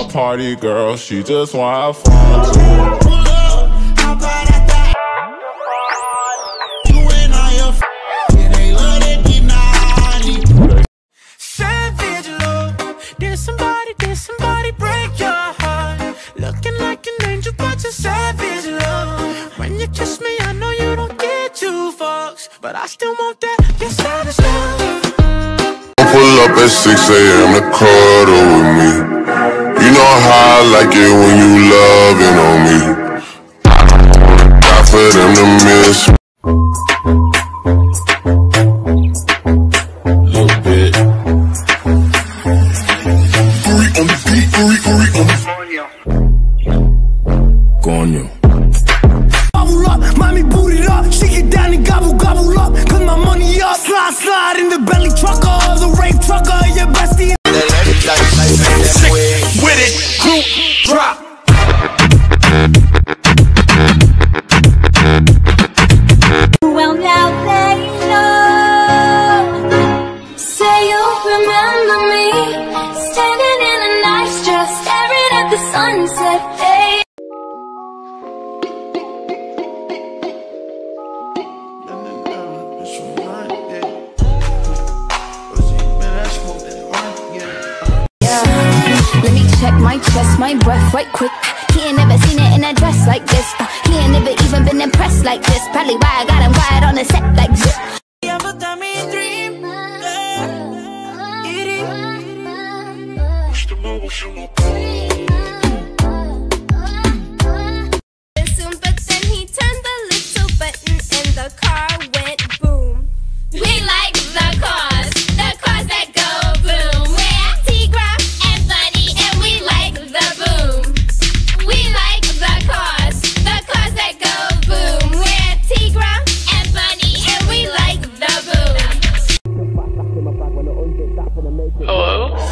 a party girl, she just wanna have fun too. Savage love. Did somebody, did somebody break your heart? Looking like an angel, but you're savage love. When you kiss me, I know you don't get two fucks, but I still want that. You're savage love. Pull up at 6 a.m. to cuddle with me. You know how I like it when you loving on me. I don't wanna die for them to miss me. Little bit. Coño. Bubble up, mommy boot it up. Shake it down and gobble, gobble up. Cause my money up. Slide, slide in the belly trucker. The sunset. Hey. Let me check my chest, my breath right quick. He ain't never seen it in a dress like this. Uh, he ain't never even been impressed like this. Probably why I got him quiet on the set like this. Ever done me a dream?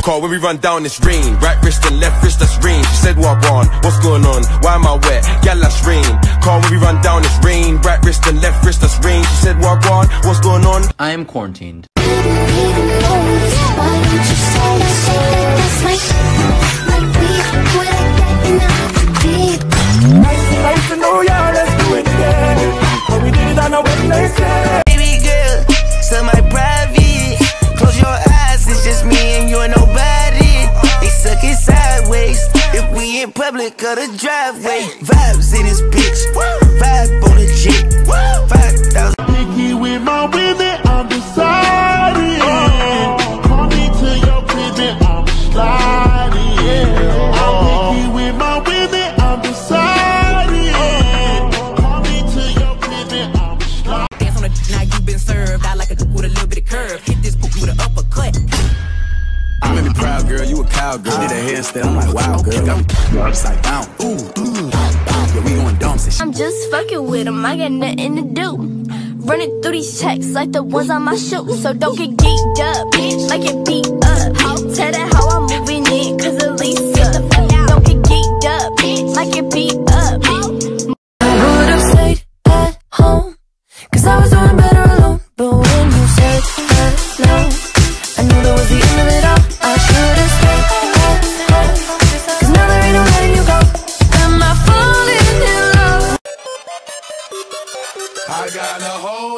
Call when we run down this rain. Right wrist and left wrist, that's rain. She said, What on? What's going on? Why am I wet? Gal, that's rain. Call when we run down this rain. Right wrist and left wrist, that's rain. She said, What on? What's going on? I am quarantined. Public or the driveway, vibes in this bitch. Vibe on the jet. Five thousand. Picky with my women, I'm deciding. Handstand. I'm like, wow, girl. I'm upside down. Ooh, ooh. Yeah, we going dumb. I'm just fucking with him, I got nothing to do. Running through these checks like the ones on my shoes. So don't get geeked up, bitch, like it beat up. Tell that how I'm moving in, cause Elisa. Don't get geeked up, bitch, like it beat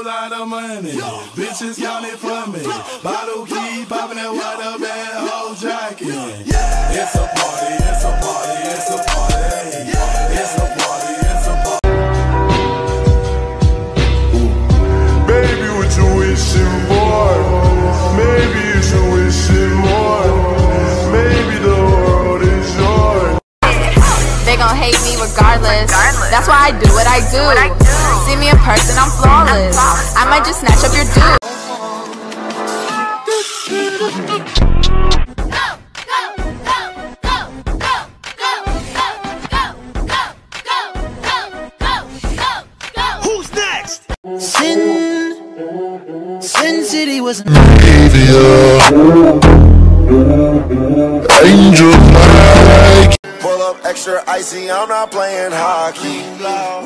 whole lot of money. Bitches counting for me. Bottle keep popping that water bed, whole jacket. It's a party, it's a party, it's a party. I do what I do. See me in person, I'm flawless. I might just snatch up your dude. Who's next? Sin. Sin City was. Angel like Pull up extra icy, I'm not playing hockey.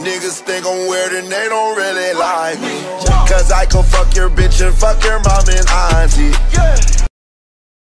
Niggas think I'm weird and they don't really like me. Cause I can fuck your bitch and fuck your mom and auntie.